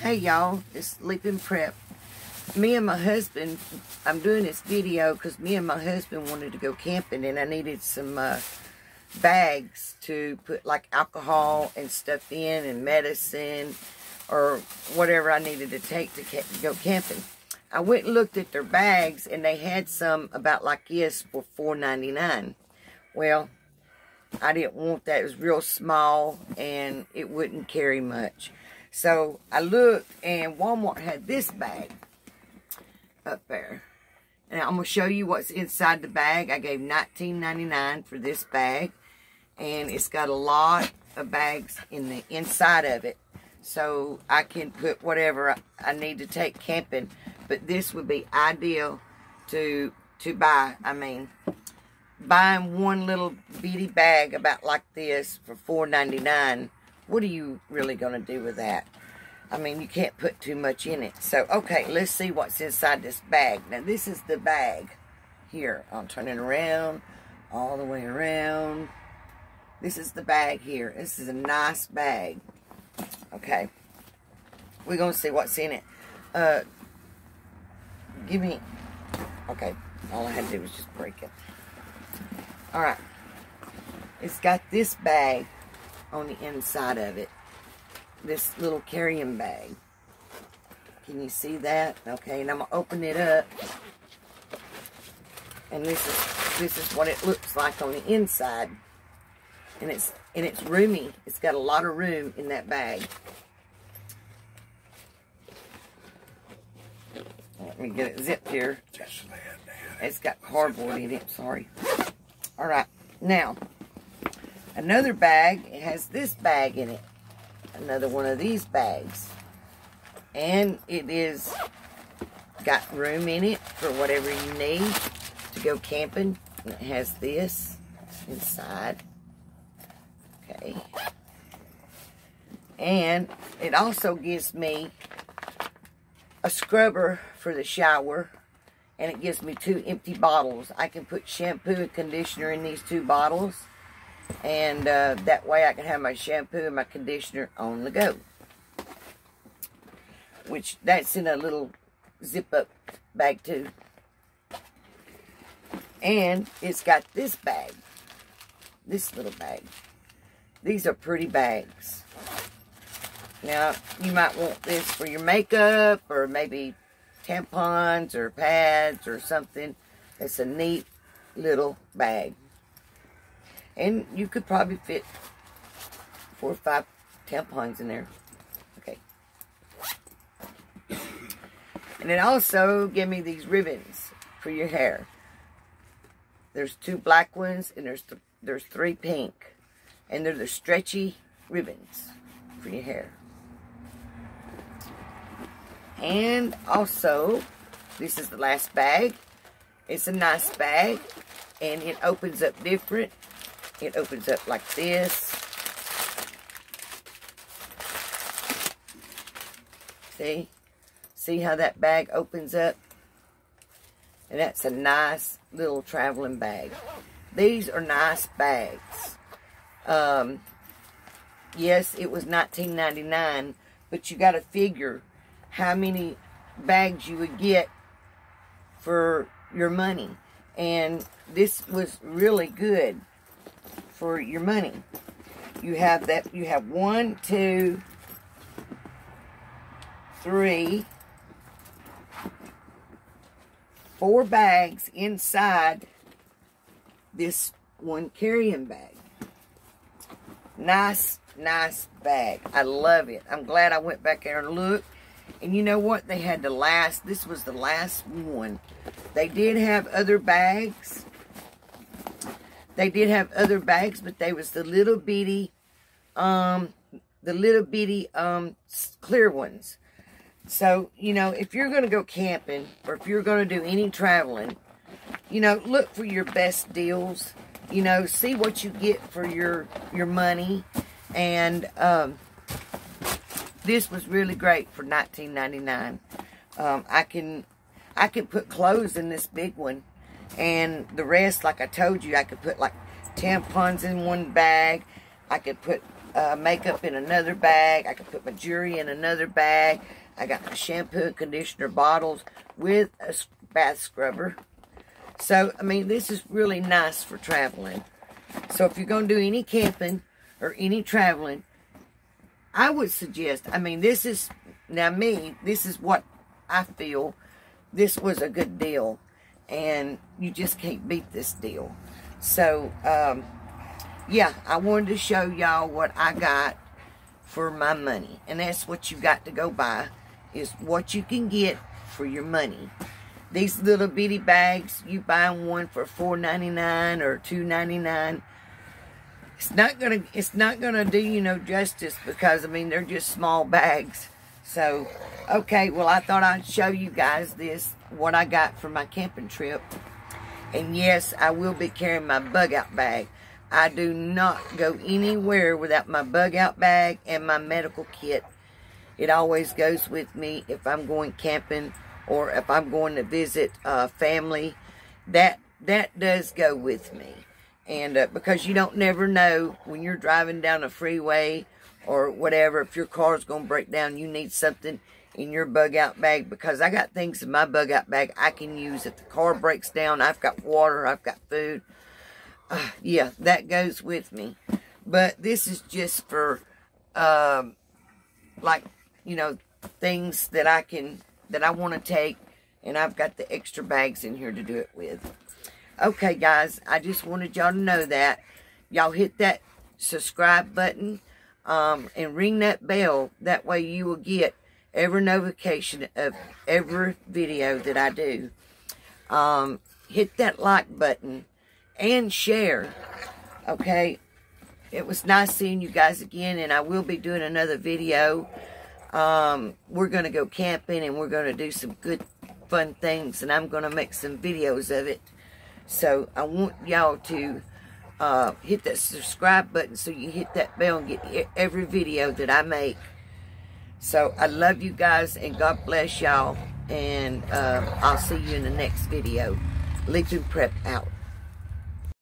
Hey y'all, it's Leaping Prep. Me and my husband, I'm doing this video because me and my husband wanted to go camping and I needed some uh, bags to put like alcohol and stuff in and medicine or whatever I needed to take to go camping. I went and looked at their bags and they had some about like this for $4.99. Well, I didn't want that. It was real small and it wouldn't carry much. So I looked and Walmart had this bag up there. And I'm going to show you what's inside the bag. I gave $19.99 for this bag. And it's got a lot of bags in the inside of it. So I can put whatever I need to take camping. But this would be ideal to to buy. I mean, buying one little bitty bag about like this for $4.99, what are you really going to do with that? I mean, you can't put too much in it. So, okay, let's see what's inside this bag. Now, this is the bag here. I'll turn it around, all the way around. This is the bag here. This is a nice bag. Okay. We're going to see what's in it. Uh, give me... Okay. All I had to do was just break it. Alright. It's got this bag on the inside of it. This little carrying bag. Can you see that? Okay, and I'm going to open it up. And this is this is what it looks like on the inside. And it's and it's roomy. It's got a lot of room in that bag. Let me get it zipped here. It's got cardboard in it, sorry. All right, now, another bag, it has this bag in it. Another one of these bags. And it is got room in it for whatever you need to go camping. And it has this inside. Okay. And it also gives me a scrubber for the shower and it gives me two empty bottles. I can put shampoo and conditioner in these two bottles, and uh, that way I can have my shampoo and my conditioner on the go. Which, that's in a little zip-up bag too. And it's got this bag, this little bag. These are pretty bags. Now, you might want this for your makeup or maybe tampons or pads or something. It's a neat little bag. And you could probably fit four or five tampons in there. Okay. And then also give me these ribbons for your hair. There's two black ones and there's th there's three pink. And they're the stretchy ribbons for your hair. And also, this is the last bag. It's a nice bag. And it opens up different. It opens up like this. See? See how that bag opens up? And that's a nice little traveling bag. These are nice bags. Um, yes, it was $19.99, but you got to figure how many bags you would get for your money. And this was really good for your money. You have that, you have one, two, three, four bags inside this one carrying bag. Nice, nice bag. I love it. I'm glad I went back there and looked. And you know what? They had the last, this was the last one. They did have other bags. They did have other bags, but they was the little bitty, um, the little bitty, um, clear ones. So, you know, if you're going to go camping or if you're going to do any traveling, you know, look for your best deals. You know, see what you get for your, your money. And, um, this was really great for $19.99. Um, I can I can put clothes in this big one. And the rest, like I told you, I could put like tampons in one bag. I could put uh, makeup in another bag. I could put my jewelry in another bag. I got my shampoo and conditioner bottles with a bath scrubber. So, I mean, this is really nice for traveling. So, if you're going to do any camping or any traveling, I would suggest, I mean, this is, now me, this is what I feel. This was a good deal. And you just can't beat this deal. So, um, yeah, I wanted to show y'all what I got for my money. And that's what you got to go by, is what you can get for your money. These little bitty bags, you buy one for $4.99 or $2.99. It's not gonna it's not gonna do you no justice because I mean they're just small bags. So okay, well I thought I'd show you guys this what I got for my camping trip. And yes, I will be carrying my bug out bag. I do not go anywhere without my bug out bag and my medical kit. It always goes with me if I'm going camping or if I'm going to visit uh, family, that that does go with me. And uh, because you don't never know when you're driving down a freeway or whatever, if your car's going to break down, you need something in your bug out bag because I got things in my bug out bag I can use if the car breaks down. I've got water, I've got food. Uh, yeah, that goes with me. But this is just for, um, like, you know, things that I can that I want to take. And I've got the extra bags in here to do it with. Okay, guys. I just wanted y'all to know that. Y'all hit that subscribe button um, and ring that bell. That way you will get every notification of every video that I do. Um, hit that like button and share. Okay. It was nice seeing you guys again, and I will be doing another video um, we're going to go camping and we're going to do some good fun things and I'm going to make some videos of it. So I want y'all to uh, hit that subscribe button so you hit that bell and get every video that I make. So I love you guys and God bless y'all. And uh, I'll see you in the next video. Leaping Prep out.